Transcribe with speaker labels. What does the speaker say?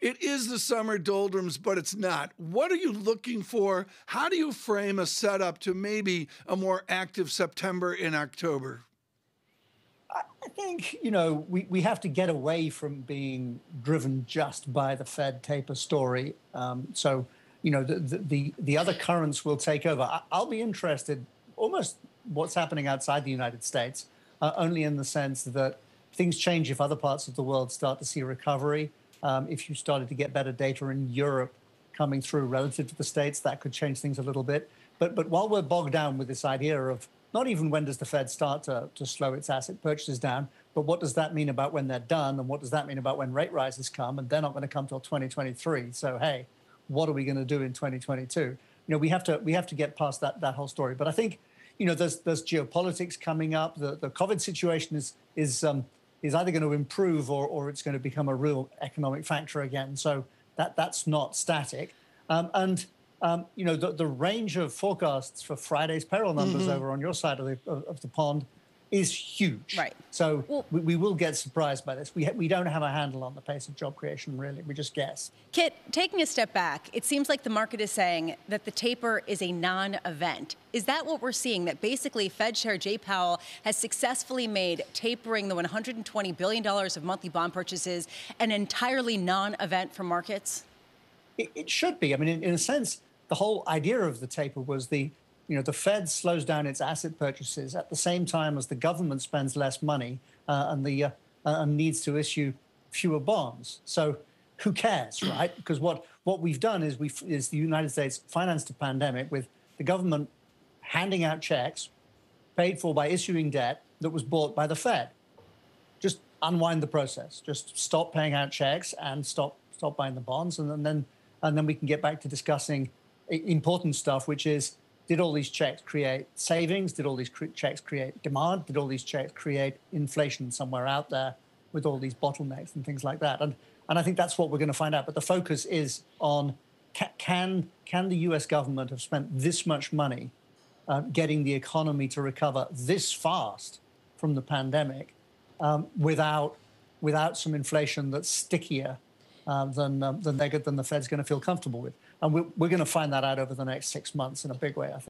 Speaker 1: It is the summer doldrums, but it's not. What are you looking for? How do you frame a setup to maybe a more active September and October?
Speaker 2: I think, you know, we, we have to get away from being driven just by the Fed taper story. Um, so, you know, the, the, the other currents will take over. I, will be interested almost what's happening outside the United States, uh, only in the sense that things change if other parts of the world start to see recovery. Um, if you started to get better data in Europe coming through relative to the States, that could change things a little bit. But, but while we're bogged down with this idea of not even when does the Fed start to, to slow its asset purchases down, but what does that mean about when they're done? And what does that mean about when rate rises come? And they're not going to come till 2023. So, hey, what are we going to do in 2022? You know, we have to we have to get past that that whole story. But I think, you know, there's there's geopolitics coming up. The the COVID situation is is um, is either going to improve or or it's going to become a real economic factor again. So that that's not static. Um, and um, you know, the, the range of forecasts for Friday's payroll numbers mm-hmm. over on your side of the, of, of the pond is huge.
Speaker 3: Right.
Speaker 2: So well, we, we, will get surprised by this. We, ha- we don't have a handle on the pace of job creation, really. We just guess.
Speaker 3: Kit, taking a step back, it seems like the market is saying that the taper is a non event. Is that what we're seeing? That basically Fed Chair Jay Powell has successfully made tapering the $120 billion of monthly bond purchases an entirely non event for markets?
Speaker 2: It, it, should be. I mean, in, in a sense, the whole idea of the taper was the you know the Fed slows down its asset purchases at the same time as the government spends less money uh, and the uh, and needs to issue fewer bonds. So who cares, right? Because what what we've done is we is the United States financed a pandemic with the government handing out checks paid for by issuing debt that was bought by the Fed. Just unwind the process. Just stop paying out checks and stop stop buying the bonds, and then and then we can get back to discussing important stuff, which is did all these checks create savings? Did all these cre- checks create demand? Did all these checks create inflation somewhere out there with all these bottlenecks and things like that? And and I think that's what we're going to find out. But the focus is on ca- can can the U.S. government have spent this much money uh, getting the economy to recover this fast from the pandemic um, without without some inflation that's stickier uh, than um, than, than the Fed's going to feel comfortable with. And we're, we're going to find that out over the next six months in a big way, I think.